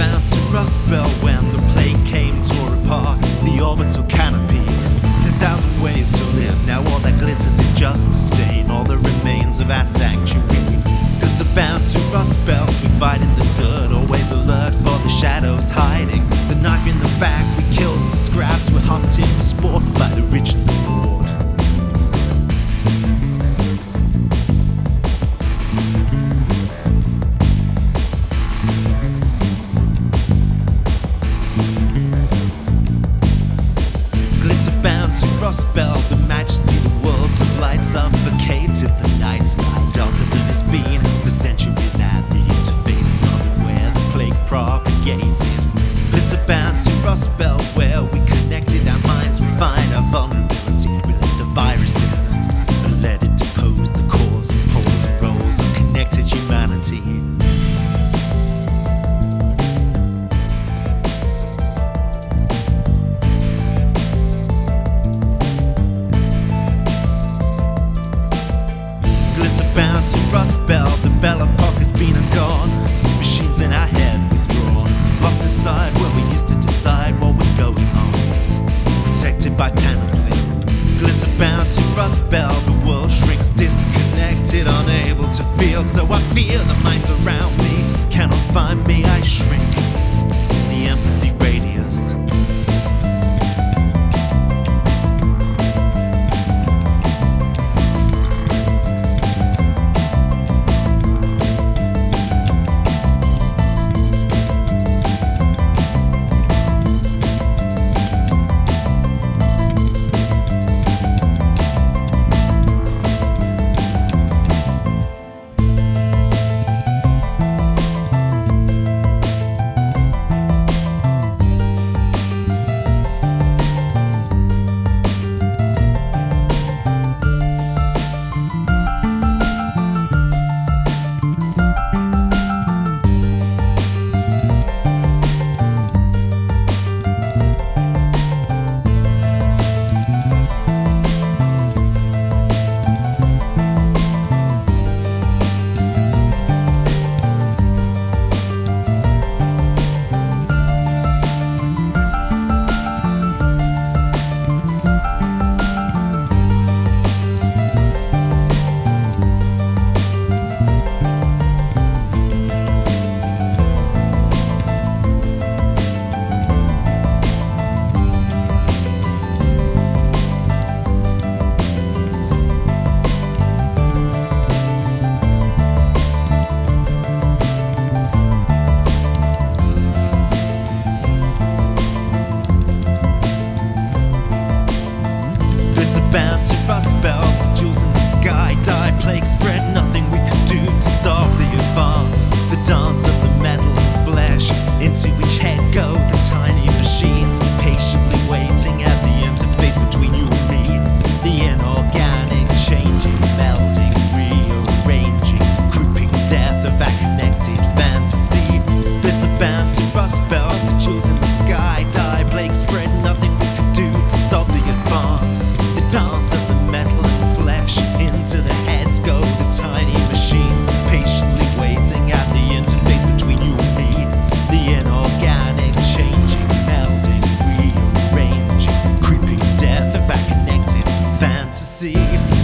bound to rust belt when the plague came tore apart the orbital canopy. Ten thousand ways to live. Now all that glitters is just a stain. All that remains of our sanctuary. Glitter bound to rust belt. We fight in the dirt, always alert for the shadows hiding. The knife in worlds to rust belt. The world shrinks disconnected, unable to feel. So I fear the minds around me cannot find me. I shrink. The empathy plague spread nothing we could believe